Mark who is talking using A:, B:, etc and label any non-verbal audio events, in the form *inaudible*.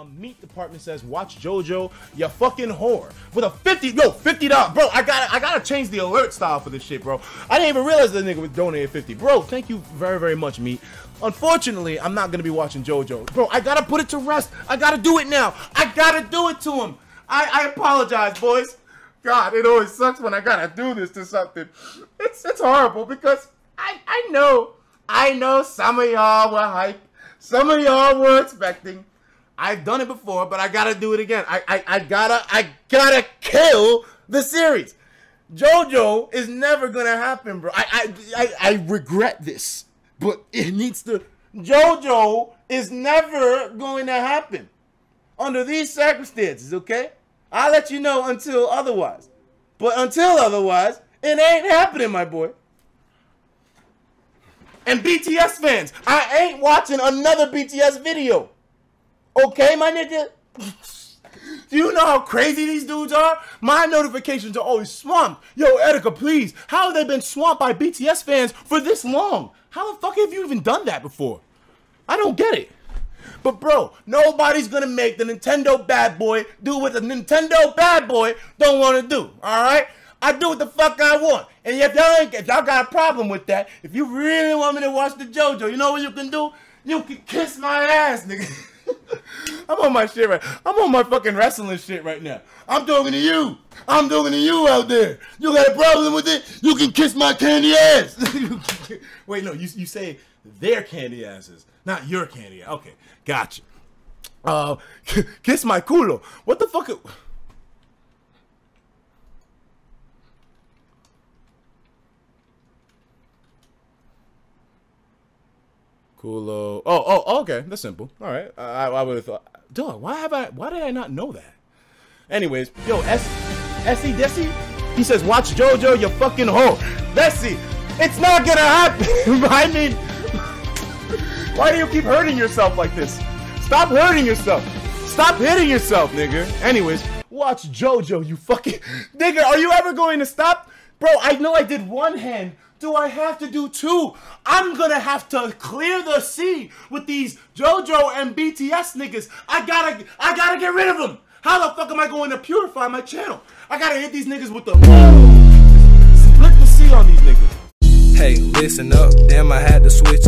A: Um, meat department says, watch JoJo, you fucking whore. With a 50, yo, $50. Bro, I gotta, I gotta change the alert style for this shit, bro. I didn't even realize the nigga was donating 50. Bro, thank you very, very much, meat. Unfortunately, I'm not gonna be watching JoJo. Bro, I gotta put it to rest. I gotta do it now. I gotta do it to him. I, I apologize, boys. God, it always sucks when I gotta do this to something. It's, it's horrible because I, I know, I know some of y'all were hype. Some of y'all were expecting. I've done it before, but I gotta do it again. I, I, I gotta, I gotta kill the series. JoJo is never gonna happen, bro. I, I, I, I regret this, but it needs to. JoJo is never going to happen under these circumstances. Okay, I'll let you know until otherwise. But until otherwise, it ain't happening, my boy. And BTS fans, I ain't watching another BTS video. Okay, my nigga? Do you know how crazy these dudes are? My notifications are always swamped. Yo, Etika, please. How have they been swamped by BTS fans for this long? How the fuck have you even done that before? I don't get it. But bro, nobody's gonna make the Nintendo bad boy do what the Nintendo bad boy don't want to do. All right? I do what the fuck I want. And if y'all ain't, if y'all got a problem with that, if you really want me to watch the JoJo, you know what you can do? You can kiss my ass, nigga. *laughs* I'm on my shit right. I'm on my fucking wrestling shit right now. I'm talking to you. I'm talking to you out there. You got a problem with it? You can kiss my candy ass. *laughs* Wait, no, you you say their candy asses, not your candy. ass. Okay, gotcha. Uh, *laughs* kiss my culo. What the fuck? Culo. Oh, oh, oh, okay. That's simple. All right. I, I would have thought. Dog, why have I? Why did I not know that? Anyways, yo, S, Esidisi, he says, watch JoJo, you fucking hoe. Desi, it's not gonna happen. *laughs* I mean, why do you keep hurting yourself like this? Stop hurting yourself. Stop hitting yourself, nigga. Anyways, watch JoJo, you fucking *laughs* nigga. Are you ever going to stop? Bro, I know I did one hand. Do I have to do two? I'm gonna have to clear the sea with these JoJo and BTS niggas. I gotta, I gotta get rid of them. How the fuck am I going to purify my channel? I gotta hit these niggas with the split the sea on these niggas.
B: Hey, listen up. Damn, I had to switch